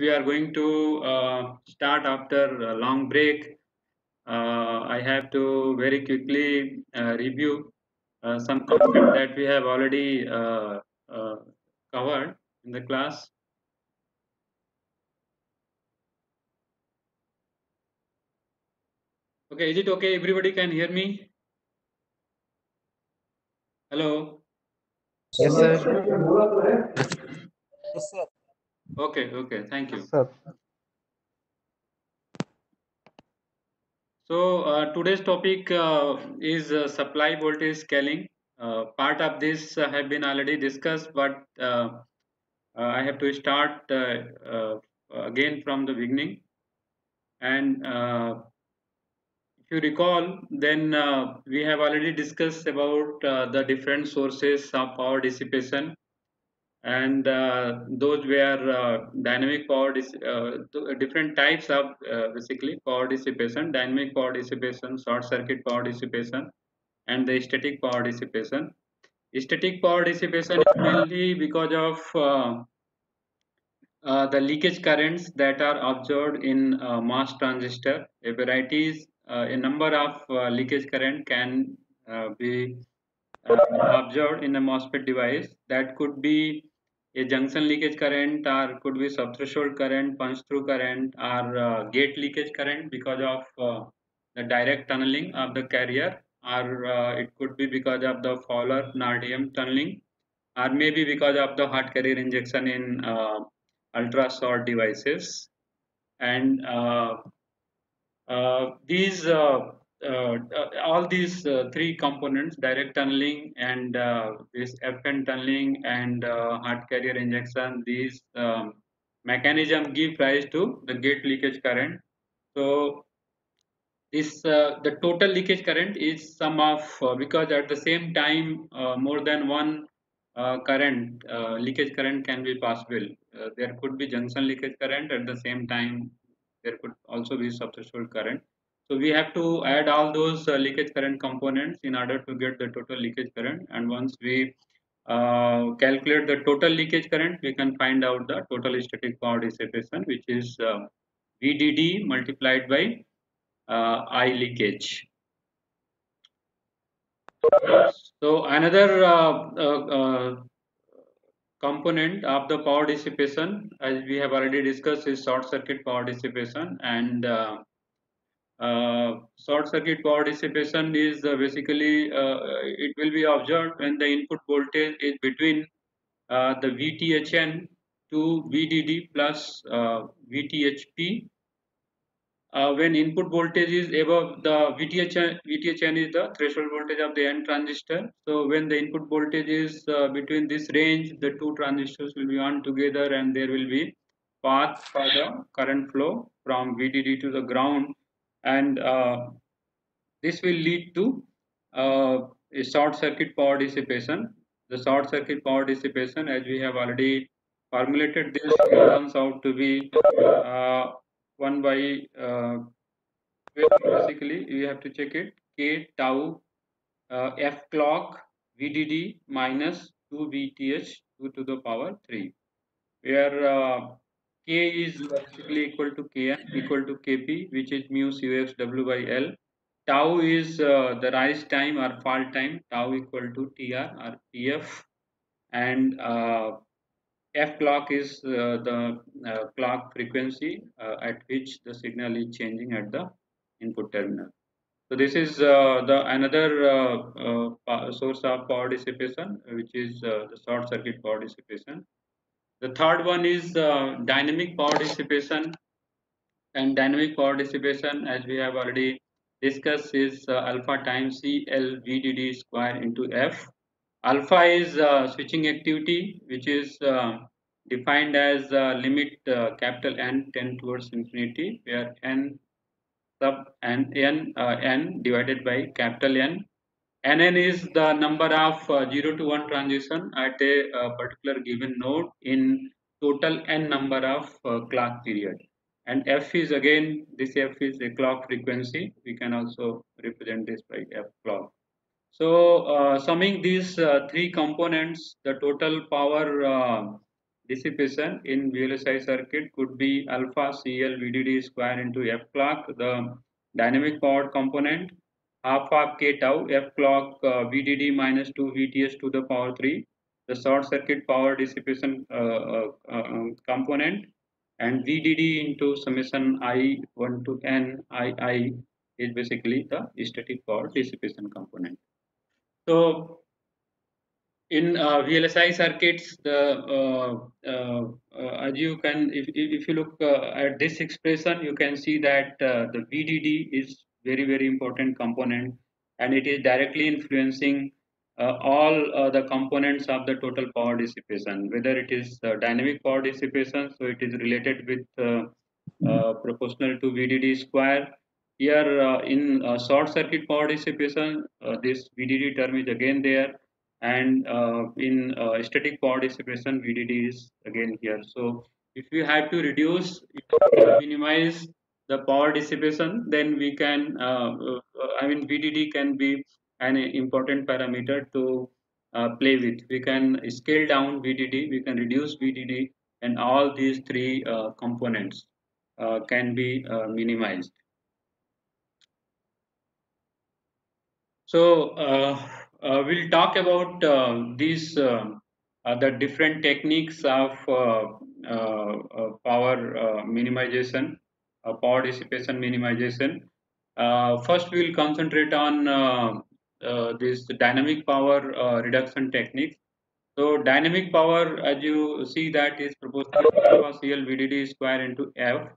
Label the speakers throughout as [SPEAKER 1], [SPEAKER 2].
[SPEAKER 1] we are going to uh, start after a long break, uh, I have to very quickly uh, review uh, some content that we have already uh, uh, covered in the class. Okay, is it okay? Everybody can hear me? Hello?
[SPEAKER 2] Yes, sir.
[SPEAKER 3] Yes, sir.
[SPEAKER 1] Okay, okay, thank you.
[SPEAKER 2] Sir.
[SPEAKER 1] So uh, today's topic uh, is uh, supply voltage scaling. Uh, part of this uh, have been already discussed, but uh, I have to start again from the beginning. And uh, if you recall, then uh, we have already discussed about uh, the different sources of power dissipation and uh, those were uh, dynamic power dis- uh, different types of uh, basically power dissipation dynamic power dissipation short circuit power dissipation and the static power dissipation static power dissipation is mainly because of uh, uh, the leakage currents that are observed in uh, MOS transistor. A varieties uh, a number of uh, leakage current can uh, be uh, observed in a MOSFET device that could be a junction leakage current or could be subthreshold current, punch through current or uh, gate leakage current because of uh, the direct tunneling of the carrier or uh, it could be because of the Fowler-Nordheim tunneling or maybe because of the hot carrier injection in uh, ultra short devices. And uh, uh, these all these uh, three components direct tunneling and uh, this FN tunneling and uh, hot carrier injection these um, mechanism give rise to the gate leakage current. So this uh, the total leakage current is sum of uh, because at the same time uh, more than one uh, current uh, leakage current can be possible. Uh, there could be junction leakage current. At the same time there could also be subthreshold current so we have to add all those uh, leakage current components in order to get the total leakage current and once we uh, calculate the total leakage current we can find out the total static power dissipation which is uh, VDD multiplied by uh, I leakage. So another uh, uh, component of the power dissipation as we have already discussed is short circuit power dissipation and uh, short circuit power dissipation is uh, basically uh, it will be observed when the input voltage is between uh, the VTHN to VDD plus uh, VTHP uh, when input voltage is above the VTHN, VTHN is the threshold voltage of the N transistor. So when the input voltage is between this range, the two transistors will be on together and there will be path for the current flow from VDD to the ground and uh, this will lead to uh, a short circuit power dissipation. The short circuit power dissipation as we have already formulated this turns out to be uh, 1 by basically you have to check it k tau uh, f clock vdd minus 2 vth 2 to the power 3 where uh, k is basically equal to kn equal to kp which is mu cx w by l. Tau is uh, the rise time or fall time tau equal to tr or tf and uh, f clock is uh, the uh, clock frequency uh, at which the signal is changing at the input terminal. So this is uh, the another source of power dissipation which is the short circuit power dissipation the third one is dynamic power dissipation and dynamic power dissipation as we have already discussed is alpha times cl vdd square into f. Alpha is uh, switching activity which is uh, defined as uh, limit capital n tend towards infinity where n sub n n, n divided by capital n nn is the number of 0 to 1 transition at a, particular given node in total n number of clock period. And f is again this f is a clock frequency. We can also represent this by f clock. So uh, summing these uh, three components, the total power uh, dissipation in VLSI circuit could be alpha CL VDD square into F clock, the dynamic power component, half of K tau F clock uh, VDD minus 2 VTS to the power 3, the short circuit power dissipation uh, uh, uh um, component, and VDD into summation I1 to N II is basically the static power dissipation component. So in uh, VLSI circuits, the uh, as you can, if, if you look at this expression, you can see that the VDD is very very important component, and it is directly influencing uh, all uh, the components of the total power dissipation. Whether it is uh, dynamic power dissipation, so it is related with mm-hmm. proportional to VDD square. Here in short circuit power dissipation, this VDD term is again there and uh, in uh, static power dissipation VDD is again here so if we have to reduce minimize the power dissipation then we can uh, uh I mean VDD can be an important parameter to uh, play with. We can scale down VDD we can reduce VDD and all these three uh, components can be minimized. So uh, we'll talk about uh, these uh, the different techniques of power minimization, power dissipation minimization. first, we'll concentrate on this dynamic power reduction techniques. So dynamic power, as you see that is proportional to CL VDD square into F.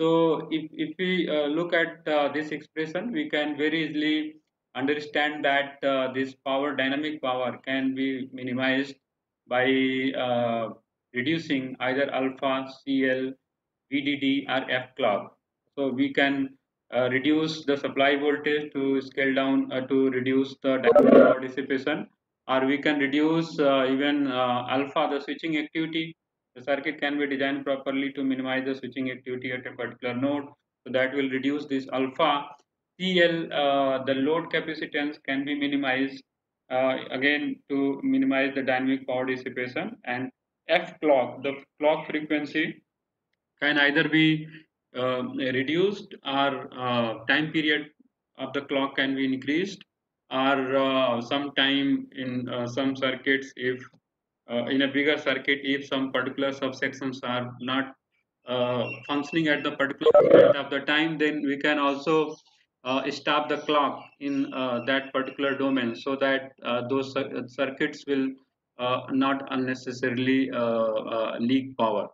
[SPEAKER 1] So if, if we uh, look at uh, this expression, we can very easily understand that uh, this power dynamic power can be minimized by uh, reducing either alpha cl vdd or f clock. So we can uh, reduce the supply voltage to scale down uh, to reduce the dynamic power dissipation or we can reduce uh, even uh, alpha the switching activity. The circuit can be designed properly to minimize the switching activity at a particular node. So that will reduce this alpha. CL, uh, the load capacitance can be minimized uh, again to minimize the dynamic power dissipation and F clock, the clock frequency can either be uh, reduced or uh, time period of the clock can be increased or uh, sometime in uh, some circuits if in a bigger circuit if some particular subsections are not functioning at the particular point of the time then we can also uh, stop the clock in uh, that particular domain so that uh, those circuits will uh, not unnecessarily uh, uh, leak power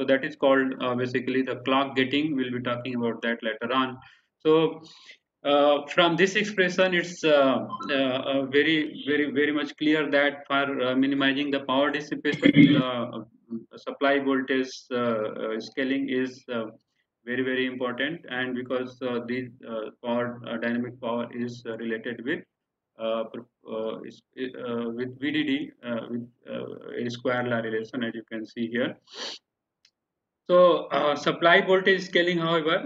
[SPEAKER 1] so that is called uh, basically the clock gating we'll be talking about that later on so uh, from this expression it's uh, very very very much clear that for minimizing the power dissipation supply voltage scaling is very very important and because uh, this uh, power uh, dynamic power is uh, related with uh, uh, is, with VDD with a square law relation as you can see here. So supply voltage scaling however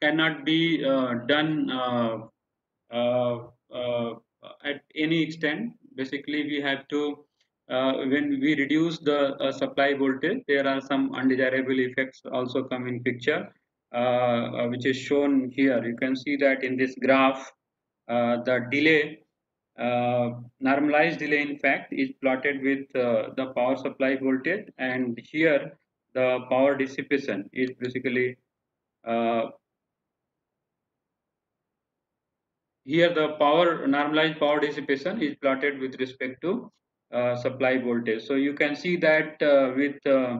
[SPEAKER 1] cannot be done at any extent basically we have to uh, when we reduce the uh, supply voltage there are some undesirable effects also come in picture uh, uh, which is shown here. You can see that in this graph, uh, the delay, normalized delay in fact is plotted with the power supply voltage and here the power dissipation is basically here the power normalized power dissipation is plotted with respect to uh, supply voltage. So you can see that uh, with uh,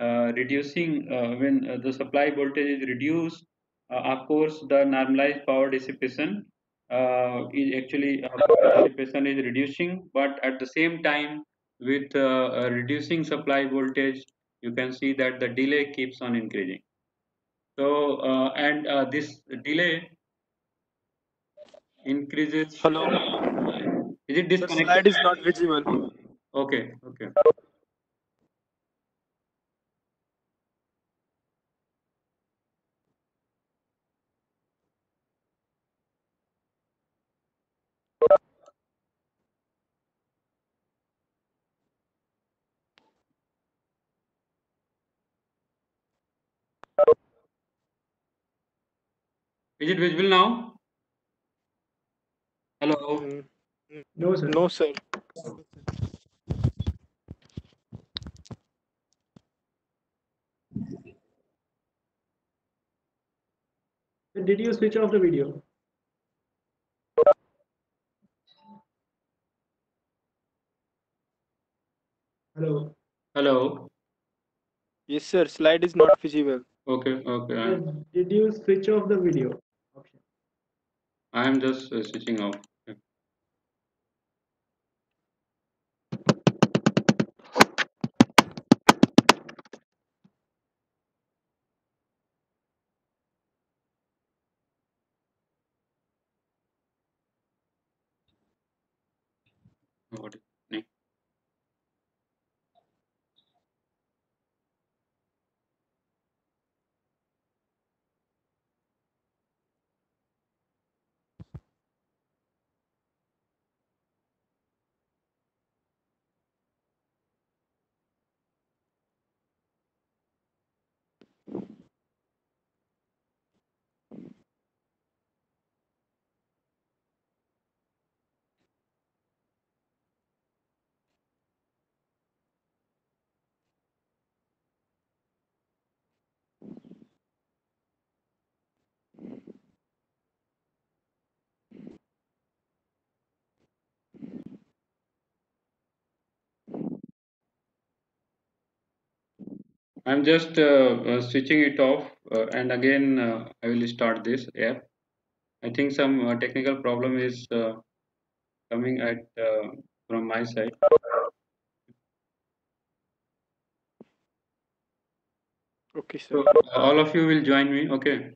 [SPEAKER 1] uh, reducing uh, when uh, the supply voltage is reduced of course the normalized power dissipation is actually dissipation is reducing but at the same time with reducing supply voltage you can see that the delay keeps on increasing. So uh, and uh, this delay increases.
[SPEAKER 3] Hello?
[SPEAKER 1] Is it disconnected
[SPEAKER 3] the slide is not visible.
[SPEAKER 1] Okay okay Is it visible now? Hello.
[SPEAKER 2] No, sir.
[SPEAKER 3] No, sir.
[SPEAKER 2] Did you switch off the video? Hello.
[SPEAKER 1] Hello.
[SPEAKER 3] Yes, sir. Slide is not visible.
[SPEAKER 1] Okay. Okay.
[SPEAKER 2] Did you switch off the video option?
[SPEAKER 1] I am just uh, switching off. Okay. What is happening? I'm just uh, uh, switching it off uh, and again uh, I will start this app. I think some uh, technical problem is uh, coming at uh, from my side.
[SPEAKER 3] Okay, sir.
[SPEAKER 1] So uh, all of you will join me. Okay.